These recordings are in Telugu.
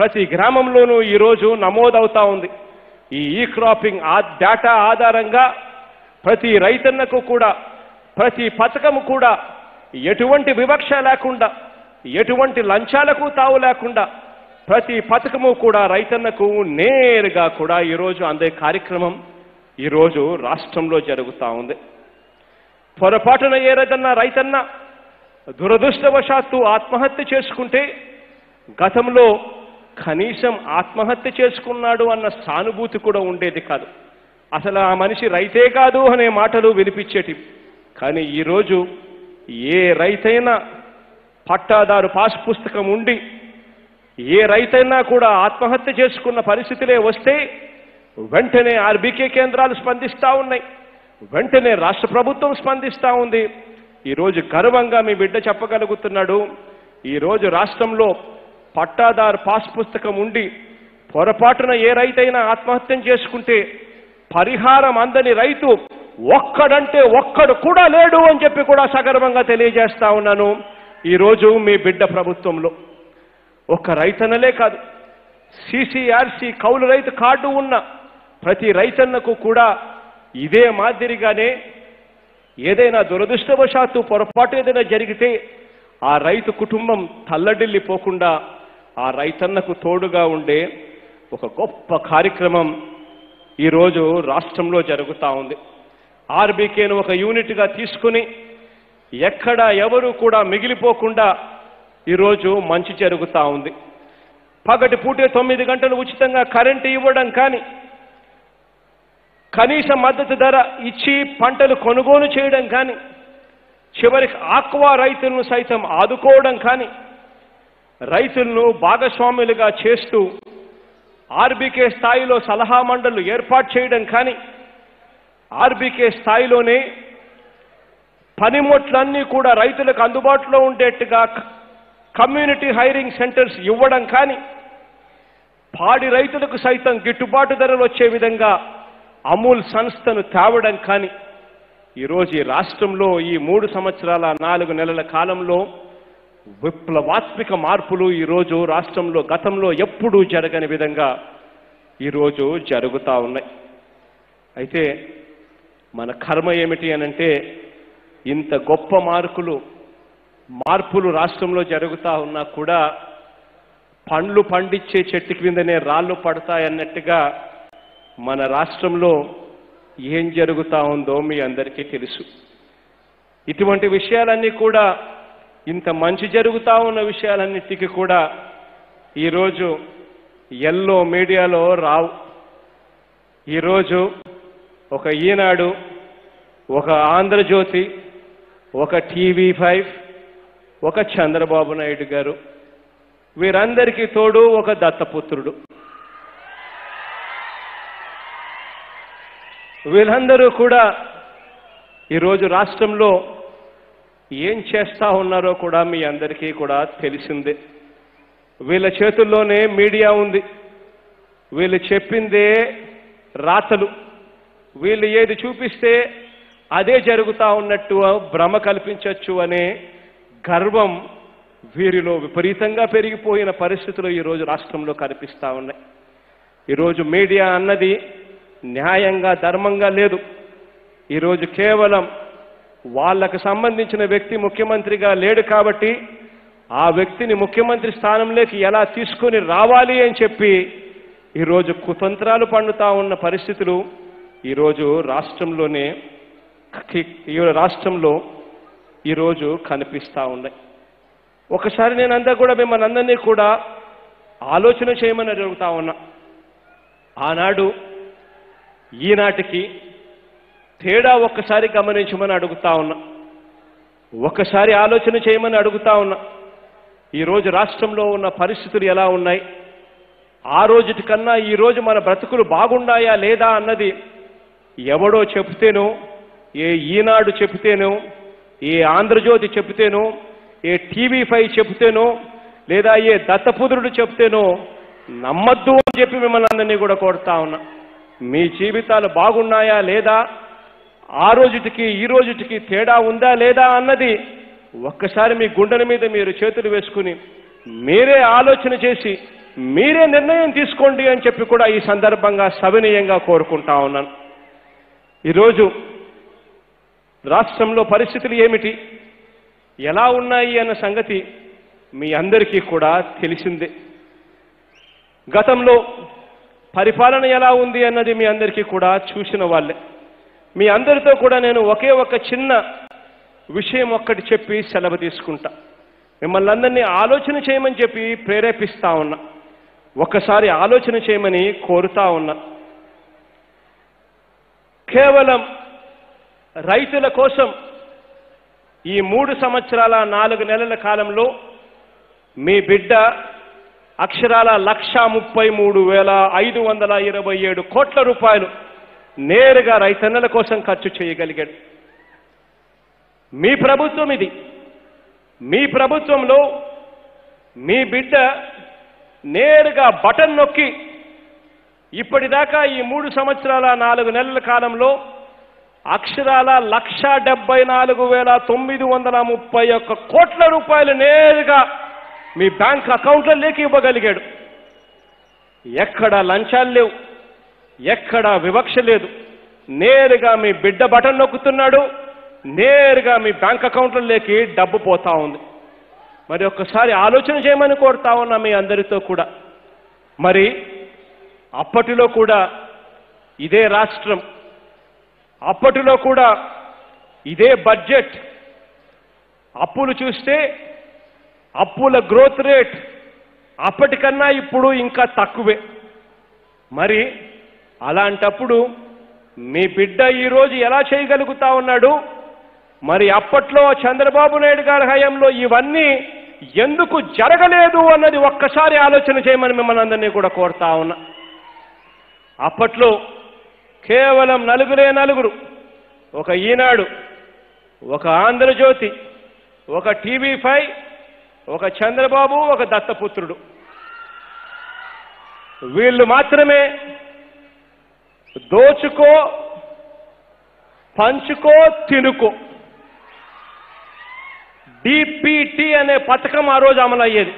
ప్రతి గ్రామంలోనూ ఈరోజు నమోదవుతా ఉంది. ఈ ఈ క్రాపింగ్ ఆ డేటా ఆధారంగా ప్రతి రైతన్నకు కూడా ప్రతి పథకము కూడా ఎటువంటి వివక్ష లేకుండా ఎటువంటి లంచాలకు తావు లేకుండా ప్రతి పథకము కూడా రైతన్నకు నేరుగా కూడా ఈరోజు అందే కార్యక్రమం ఈరోజు రాష్ట్రంలో జరుగుతూ ఉంది. పొరపాటున ఏదన్నా రైతన్న దురదృష్టవశాత్తు ఆత్మహత్య చేసుకుంటే గతంలో కనీసం ఆత్మహత్య చేసుకున్నాడు అన్న సానుభూతి కూడా ఉండేది కాదు. అసలు ఆ మనిషి రైతే కాదు అనే మాటలు వినిపించేటి కానీ ఈరోజు ఏ రైతైనా పట్టాదారు పాస్ పుస్తకం ఉండి ఏ రైతైనా కూడా ఆత్మహత్య చేసుకున్న పరిస్థితులే వస్తే వెంటనే ఆర్బీకే కేంద్రాలు స్పందిస్తూ ఉన్నాయి. వెంటనే రాష్ట్ర ప్రభుత్వం స్పందిస్తూ ఉంది. ఈరోజు గర్వంగా మీ బిడ్డ చెప్పగలుగుతున్నాడు. ఈరోజు రాష్ట్రంలో పట్టాదారు పాస్ పుస్తకం ఉండి పొరపాటున ఏ రైతైనా ఆత్మహత్యం చేసుకుంటే పరిహారం అందని రైతు ఒక్కడంటే ఒక్కడు కూడా లేడు అని చెప్పి కూడా సగర్వంగా తెలియజేస్తా ఉన్నాను. ఈరోజు మీ బిడ్డ ప్రభుత్వంలో ఒక్క రైతన్నలే కాదు సిసిఆర్సి కౌలు రైతు కార్డు ఉన్న ప్రతి రైతన్నకు కూడా ఇదే మాదిరిగానే ఏదైనా దురదృష్టవశాత్తు పొరపాటు ఏదైనా జరిగితే ఆ రైతు కుటుంబం తల్లడిల్లిపోకుండా ఆ రైతన్నకు తోడుగా ఉండే ఒక గొప్ప కార్యక్రమం ఈరోజు రాష్ట్రంలో జరుగుతూ ఉంది. ఆర్బీకేను ఒక యూనిట్గా తీసుకుని ఎక్కడ ఎవరు కూడా మిగిలిపోకుండా ఈరోజు మంచి జరుగుతూ ఉంది. పగటి పూటే తొమ్మిది గంటలు ఉచితంగా కరెంటు ఇవ్వడం కానీ కనీస మద్దతు ధర ఇచ్చి పంటలు కొనుగోలు చేయడం కానీ చివరికి ఆక్వా రైతులను సైతం ఆదుకోవడం కానీ రైతులను భాగస్వాములుగా చేస్తూ ఆర్బీకే స్థాయిలో సలహా మండళ్ళు ఏర్పాటు చేయడం కానీ ఆర్బీకే స్థాయిలోనే పనిముట్లన్నీ కూడా రైతులకు అందుబాటులో ఉండేట్టుగా కమ్యూనిటీ హైరింగ్ సెంటర్స్ ఇవ్వడం కానీ పాడి రైతులకు సైతం గిట్టుబాటు ధరలు వచ్చే విధంగా అమూల్ సంస్థను తేవడం కానీ ఈరోజు ఈ రాష్ట్రంలో ఈ మూడు సంవత్సరాల నాలుగు నెలల కాలంలో విప్లవాత్మిక మార్పులు ఈరోజు రాష్ట్రంలో గతంలో ఎప్పుడూ జరగని విధంగా ఈరోజు జరుగుతూ ఉన్నాయి. అయితే మన కర్మ ఏమిటి అనంటే ఇంత గొప్ప మార్కులు మార్పులు రాష్ట్రంలో జరుగుతూ ఉన్నా కూడా పండ్లు పండించే చెట్టు క్రిందనే రాళ్ళు పడతాయన్నట్టుగా మన రాష్ట్రంలో ఏం జరుగుతా ఉందో మీ అందరికీ తెలుసు. ఇటువంటి విషయాలన్నీ కూడా ఇంత మంచి జరుగుతూ ఉన్న విషయాలన్నిటికీ కూడా ఈరోజు ఎల్లో మీడియాలో రావు. ఈరోజు ఒక ఈనాడు ఒక ఆంధ్రజ్యోతి ఒక టీవీ ఫైవ్ ఒక చంద్రబాబు నాయుడు గారు వీరందరికీ తోడు ఒక దత్తపుత్రుడు. వీళ్ళందరూ కూడా ఈరోజు రాష్ట్రంలో ఏం చేస్తా ఉన్నారో కూడా మీ అందరికీ కూడా తెలిసిందే. వీళ్ళ చేతుల్లోనే మీడియా ఉంది. వీళ్ళు చెప్పిందే రాతలు. వీళ్ళు ఏది చూపిస్తే అదే జరుగుతా ఉన్నట్టు భ్రమ కల్పించవచ్చు అనే గర్వం వీరిలో విపరీతంగా పెరిగిపోయిన పరిస్థితులు ఈరోజు రాష్ట్రంలో కనిపిస్తా ఉన్నాయి. ఈరోజు మీడియా అన్నది న్యాయంగా ధర్మంగా లేదు. ఈరోజు కేవలం వాళ్ళకు సంబంధించిన వ్యక్తి ముఖ్యమంత్రిగా లేడు కాబట్టి ఆ వ్యక్తిని ముఖ్యమంత్రి స్థానంలోకి ఎలా తీసుకొని రావాలి అని చెప్పి ఈరోజు కుతంత్రాలు పండుతా ఉన్న పరిస్థితులు ఈరోజు రాష్ట్రంలోనే ఈ రాష్ట్రంలో ఈరోజు కనిపిస్తూ ఉన్నాయి. ఒకసారి నేను అంతా కూడా మిమ్మల్ని అందరినీ కూడా ఆలోచన చేయమని అడుగుతా ఉన్నా. ఆనాడు ఈనాటికి తేడా ఒక్కసారి గమనించమని అడుగుతా ఉన్నా. ఒక్కసారి ఆలోచన చేయమని అడుగుతా ఉన్నా. ఈరోజు రాష్ట్రంలో ఉన్న పరిస్థితులు ఎలా ఉన్నాయి? ఆ రోజుటి కన్నా ఈరోజు మన బ్రతుకులు బాగున్నాయా లేదా అన్నది ఎవడో చెప్తేనో ఏ ఈనాడు చెప్తేనో ఏ ఆంధ్రజ్యోతి చెప్తేనో ఏ టీవీ ఫైవ్ చెప్తేనో లేదా ఏ దత్తపుత్రుడు చెప్తేనో నమ్మద్దు అని చెప్పి మిమ్మల్ని అందరినీ కూడా కోరుతా ఉన్నా. మీ జీవితాలు బాగున్నాయా లేదా? ఆ రోజుటికి ఈ రోజుటికి తేడా ఉందా లేదా అన్నది ఒక్కసారి మీ గుండెల మీద మీరు చేతులు వేసుకుని మీరే ఆలోచన చేసి మీరే నిర్ణయం తీసుకోండి అని చెప్పి కూడా ఈ సందర్భంగా సవినీయంగా కోరుకుంటా ఉన్నాను. ఈరోజు రాష్ట్రంలో పరిస్థితులు ఏమిటి? ఎలా ఉన్నాయి అన్న సంగతి మీ అందరికీ కూడా తెలిసిందే. గతంలో పరిపాలన ఎలా ఉంది అన్నది మీ అందరికీ కూడా చూసిన వాళ్ళే. మీ అందరితో కూడా నేను ఒకే ఒక చిన్న విషయం ఒక్కటి చెప్పి సెలవు తీసుకుంటా. మిమ్మల్ని అందరినీ ఆలోచన చేయమని చెప్పి ప్రేరేపిస్తా ఉన్నా. ఒక్కసారి ఆలోచన చేయమని కోరుతా ఉన్నా. కేవలం రైతుల కోసం ఈ మూడు సంవత్సరాల నాలుగు నెలల కాలంలో మీ బిడ్డ అక్షరాల లక్ష ముప్పై మూడు వేల ఐదు వందల ఇరవై ఏడు కోట్ల రూపాయలు నేరుగా రైతన్నల కోసం ఖర్చు చేయగలిగాడు. మీ ప్రభుత్వం ఇది. మీ ప్రభుత్వంలో మీ బిడ్డ నేరుగా బటన్ నొక్కి ఇప్పటిదాకా ఈ మూడు సంవత్సరాల నాలుగు నెలల కాలంలో అక్షరాల లక్ష డెబ్బై నాలుగు వేల తొమ్మిది వందల ముప్పై ఒక్క కోట్ల రూపాయలు నేరుగా మీ బ్యాంక్ అకౌంట్లలోకి ఇవ్వగలిగాడు. ఎక్కడ లంచాలు లేవు. ఎక్కడా వివక్ష లేదు. నేరుగా మీ బిడ్డ బటన్ నొక్కుతున్నాడు. నేరుగా మీ బ్యాంక్ అకౌంట్లలోకి డబ్బు పోతా ఉంది. మరి ఒక్కసారి ఆలోచన చేయమని కోరుతా ఉన్నా మీ అందరితో కూడా. మరి అప్పటిలో కూడా ఇదే రాష్ట్రం. అప్పటిలో కూడా ఇదే బడ్జెట్. అప్పులు చూస్తే అప్పుల గ్రోత్ రేట్ అప్పటికన్నా ఇప్పుడు ఇంకా తక్కువే. మరి అలాంటప్పుడు మీ బిడ్డ ఈరోజు ఎలా చేయగలుగుతా ఉన్నాడు? మరి అప్పట్లో చంద్రబాబు నాయుడు గారి హయాంలో ఇవన్నీ ఎందుకు జరగలేదు అన్నది ఒక్కసారి ఆలోచన చేయమని మిమ్మల్ని అందరినీ కూడా కోరుతా ఉన్నా. అప్పట్లో కేవలం నలుగురే నలుగురు ఒక ఈనాడు ఒక ఆంధ్రజ్యోతి ఒక టీవీ ఫైవ్ ఒక చంద్రబాబు ఒక దత్తపుత్రుడు. వీళ్ళు మాత్రమే దోచుకో పంచుకో తినుకో. డిపిటి అనే పథకం ఆ రోజు అమలు అయ్యేది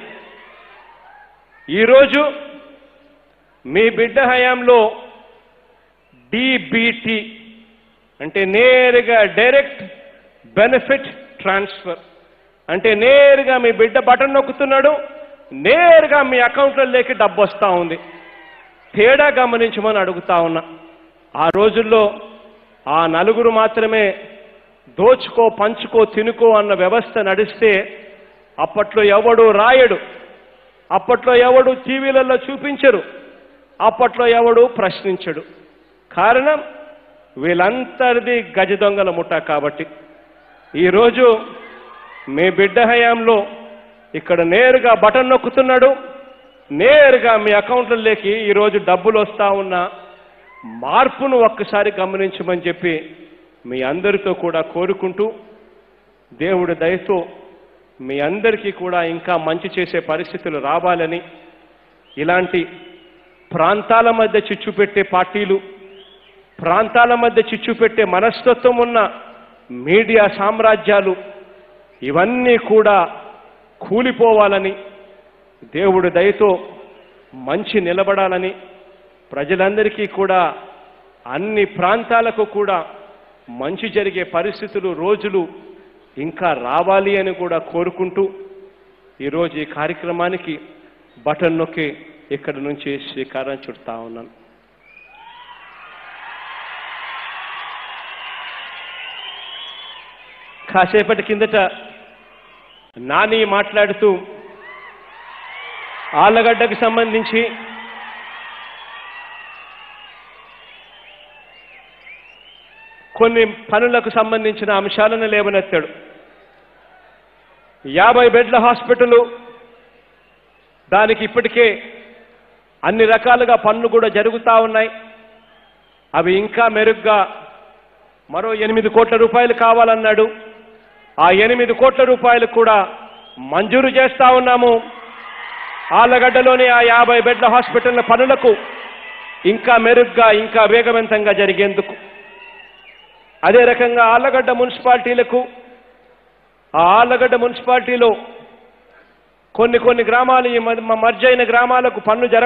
ఈరోజు మీ బిడ్డ హయాంలో డిబిటి అంటే నేరుగా డైరెక్ట్ బెనిఫిట్ ట్రాన్స్ఫర్. అంటే నేరుగా మీ బిడ్డ బటన్ నొక్కుతున్నాడు నేరుగా మీ అకౌంట్లోకి డబ్బు వస్తూ ఉంది. తేడా గమనించమని అడుగుతా ఉన్నా. ఆ రోజుల్లో ఆ నలుగురు మాత్రమే దోచుకో పంచుకో తినుకో అన్న వ్యవస్థ నడిస్తే అప్పట్లో ఎవడు రాయడు. అప్పట్లో ఎవడు టీవీలలో చూపించరు. అప్పట్లో ఎవడు ప్రశ్నించడు. కారణం వీళ్ళంతరిది గజ దొంగల ముఠ కాబట్టి. ఈరోజు మీ బిడ్డ హయాంలో ఇక్కడ నేరుగా బటన్ నొక్కుతున్నాడు. నేరుగా మీ అకౌంట్లలోకి ఈరోజు డబ్బులు వస్తా ఉన్న మార్పును ఒక్కసారి గమనించమని చెప్పి మీ అందరితో కూడా కోరుకుంటూ దేవుడి దయతో మీ అందరికీ కూడా ఇంకా మంచి చేసే పరిస్థితులు రావాలని ఇలాంటి ప్రాంతాల మధ్య చిచ్చు పెట్టే పార్టీలు ప్రాంతాల మధ్య చిచ్చు పెట్టే మనస్తత్వం ఉన్న మీడియా సామ్రాజ్యాలు ఇవన్నీ కూడా కూలిపోవాలని దేవుడి దయతో మంచి నిలబడాలని ప్రజలందరికీ కూడా అన్ని ప్రాంతాలకు కూడా మంచి జరిగే పరిస్థితులు రోజులు ఇంకా రావాలి అని కూడా కోరుకుంటూ ఈరోజు ఈ కార్యక్రమానికి బటన్ నొక్కి ఇక్కడి నుంచి శ్రీకారం చుడతా ఉన్నాను. కాసేపటి కిందట నాని మాట్లాడుతూ ఆళ్ళగడ్డకు సంబంధించి కొన్ని పనులకు సంబంధించిన అంశాలను లేవనెత్తాడు. యాభై బెడ్ల హాస్పిటల్ దానికి ఇప్పటికే అన్ని రకాలుగా పనులు కూడా జరుగుతూ ఉన్నాయి. అవి ఇంకా మెరుగ్గా మరో ఎనిమిది కోట్ల రూపాయలు కావాలన్నాడు. ఆ ఎనిమిది కోట్ల రూపాయలు కూడా మంజూరు చేస్తా ఉన్నాము. ఆలగడ్డలోని ఆ యాభై బెడ్ల హాస్పిటల్ పనులకు ఇంకా మెరుగ్గా ఇంకా వేగవంతంగా జరిగేందుకు. అదే రకంగా ఆళ్ళగడ్డ మున్సిపాలిటీలకు ఆ ఆళ్ళగడ్డ మున్సిపాలిటీలో కొన్ని కొన్ని గ్రామాలు ఈ గ్రామాలకు పన్ను జర